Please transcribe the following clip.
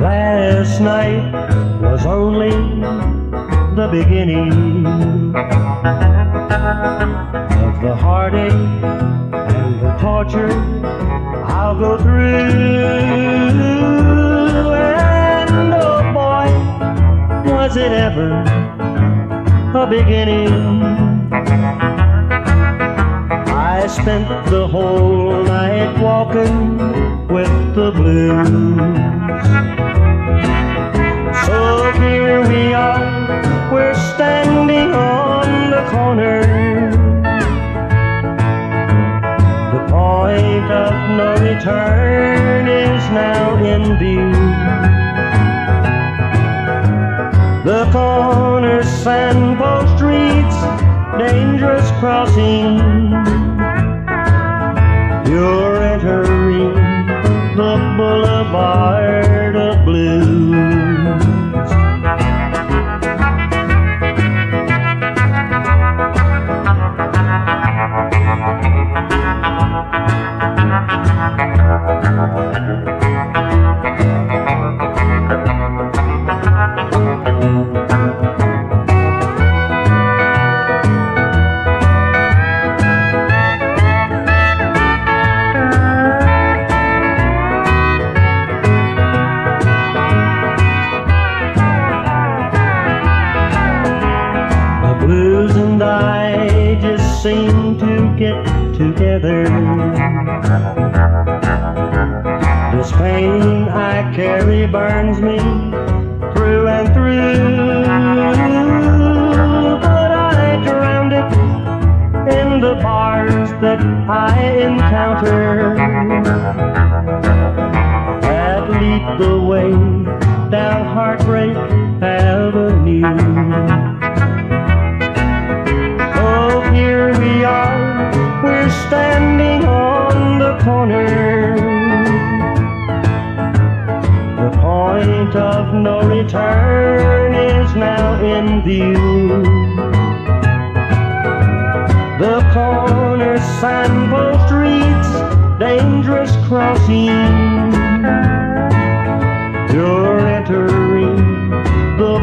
Last night was only the beginning of the heartache and the torture I'll go through. And oh boy, was it ever beginning? I spent the whole night walking with the blues. So here we are, we're standing on the corner. The point of no return The corner signpost reads dangerous crossing. Seem to get together. This pain I carry burns me through and through. But I drowned it in the bars that I encounter that lead the way down Heartbreak Avenue. standing on the corner, the point of no return is now in view. The corner signpost reads dangerous crossing. You're entering the